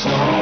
snow.